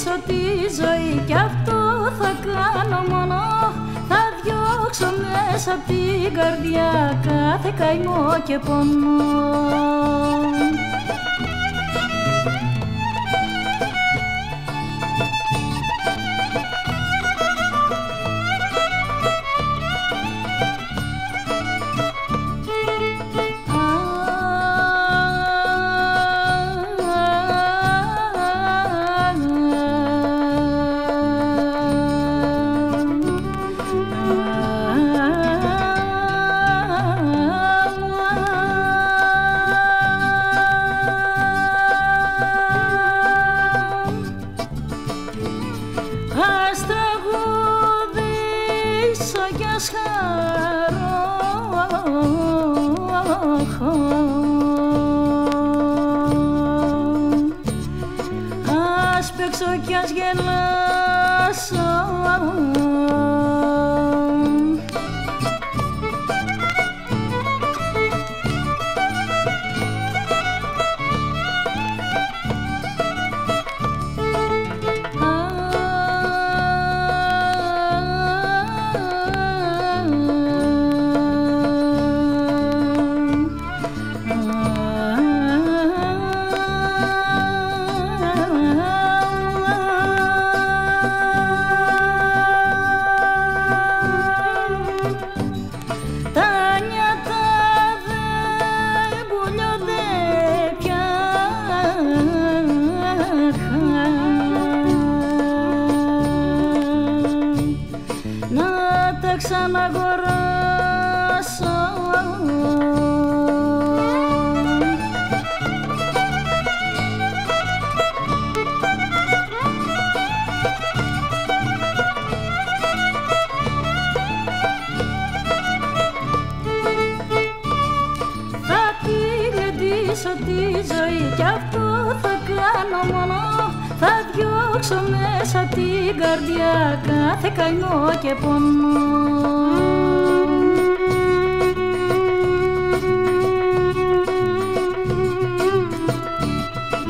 κερδίσω τη ζωή και αυτό θα κάνω μόνο. Θα διώξω μέσα από την καρδιά κάθε καημό και πόνο Ας παίξω κι ας γελάσω ξαναγοράσω. Θα τη τη ζωή κι αυτό θα κάνω μόνο. Θα διώξω μέσα την καρδιά κάθε καημό και πόνο.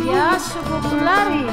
Γεια σου κουκουλάρι